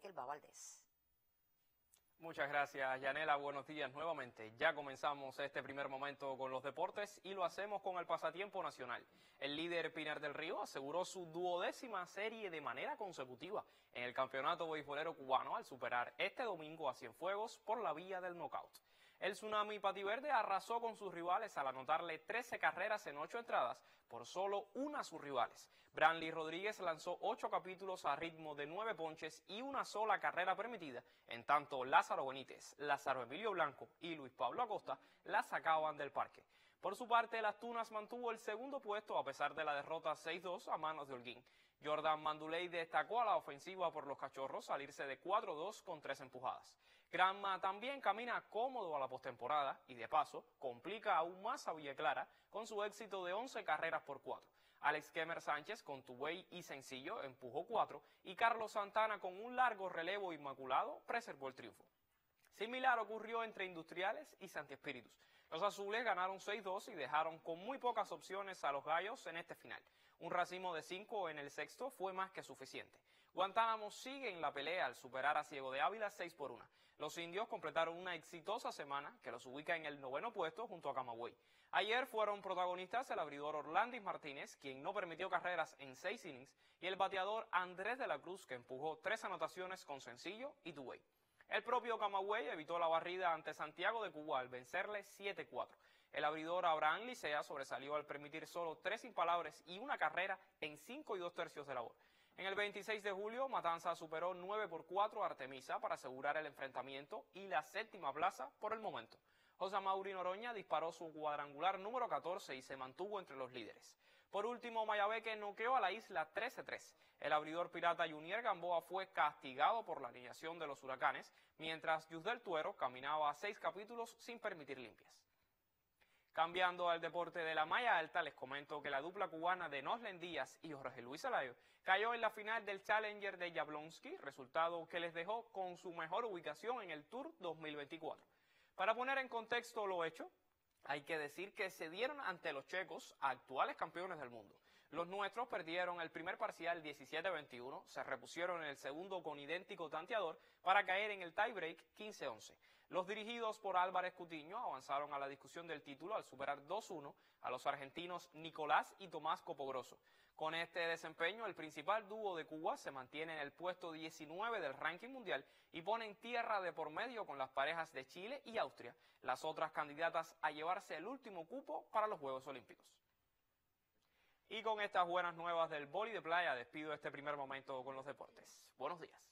Elba Valdés. Muchas gracias, Yanela. Buenos días nuevamente. Ya comenzamos este primer momento con los deportes y lo hacemos con el pasatiempo nacional. El líder Pinar del Río aseguró su duodécima serie de manera consecutiva en el campeonato beisbolero cubano al superar este domingo a Cienfuegos por la vía del knockout. El Tsunami Pativerde arrasó con sus rivales al anotarle 13 carreras en 8 entradas por solo una a sus rivales. Branley Rodríguez lanzó 8 capítulos a ritmo de 9 ponches y una sola carrera permitida, en tanto Lázaro Benítez, Lázaro Emilio Blanco y Luis Pablo Acosta la sacaban del parque. Por su parte, Las Tunas mantuvo el segundo puesto a pesar de la derrota 6-2 a manos de Holguín. Jordan Manduley destacó a la ofensiva por los cachorros salirse de 4-2 con tres empujadas. Granma también camina cómodo a la postemporada y de paso complica aún más a Villa Clara con su éxito de 11 carreras por 4. Alex Kemmer Sánchez con Tubey y Sencillo empujó 4 y Carlos Santana con un largo relevo inmaculado preservó el triunfo. Similar ocurrió entre Industriales y Santi Espíritus. Los azules ganaron 6-2 y dejaron con muy pocas opciones a los gallos en este final. Un racimo de 5 en el sexto fue más que suficiente. Guantánamo sigue en la pelea al superar a Ciego de Ávila 6 por 1. Los indios completaron una exitosa semana que los ubica en el noveno puesto junto a Camagüey. Ayer fueron protagonistas el abridor Orlandis Martínez, quien no permitió carreras en 6 innings, y el bateador Andrés de la Cruz, que empujó tres anotaciones con sencillo y Tuway. El propio Camagüey evitó la barrida ante Santiago de Cuba al vencerle 7-4. El abridor Abraham Licea sobresalió al permitir solo tres impalabres y una carrera en 5 y 2 tercios de labor. En el 26 de julio, Matanza superó 9 por 4 a Artemisa para asegurar el enfrentamiento y la séptima plaza por el momento. José Mauri Noroña disparó su cuadrangular número 14 y se mantuvo entre los líderes. Por último, Mayabeque noqueó a la isla 13-3. El abridor pirata Junior Gamboa fue castigado por la alineación de los huracanes, mientras Yusdel Tuero caminaba a seis capítulos sin permitir limpias. Cambiando al deporte de la malla alta, les comento que la dupla cubana de Noslen Díaz y Jorge Luis Alayo cayó en la final del Challenger de Jablonski, resultado que les dejó con su mejor ubicación en el Tour 2024. Para poner en contexto lo hecho, hay que decir que se dieron ante los checos, actuales campeones del mundo. Los nuestros perdieron el primer parcial 17-21, se repusieron en el segundo con idéntico tanteador para caer en el tiebreak 15-11. Los dirigidos por Álvarez Cutiño avanzaron a la discusión del título al superar 2-1 a los argentinos Nicolás y Tomás Copogroso. Con este desempeño, el principal dúo de Cuba se mantiene en el puesto 19 del ranking mundial y pone en tierra de por medio con las parejas de Chile y Austria, las otras candidatas a llevarse el último cupo para los Juegos Olímpicos. Y con estas buenas nuevas del boli de playa despido este primer momento con los deportes. Buenos días.